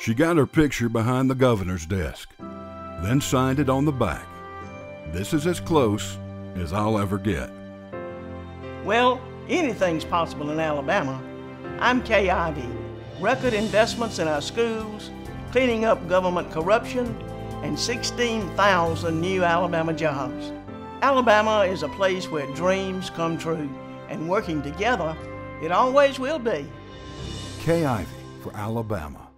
She got her picture behind the governor's desk, then signed it on the back. This is as close as I'll ever get. Well, anything's possible in Alabama. I'm Kay Ivey. Record investments in our schools, cleaning up government corruption, and 16,000 new Alabama jobs. Alabama is a place where dreams come true, and working together, it always will be. Kay Ivey for Alabama.